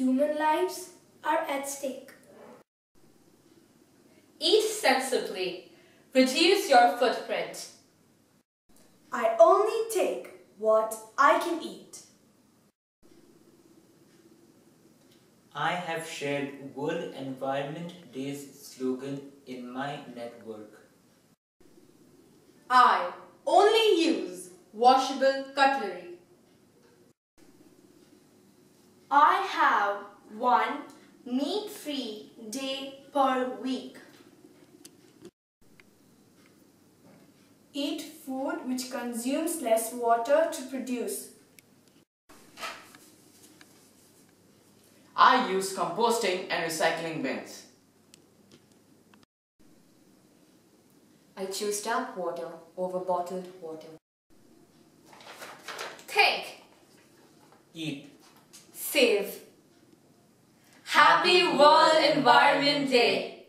Human lives are at stake. Eat sensibly. Reduce your footprint. I only take what I can eat. I have shared World Environment Day's slogan in my network. I only use washable cutlery. I have one meat-free day per week. Eat food which consumes less water to produce. I use composting and recycling bins. I choose tap water over bottled water. Think. Eat. Save. Happy World Environment Day.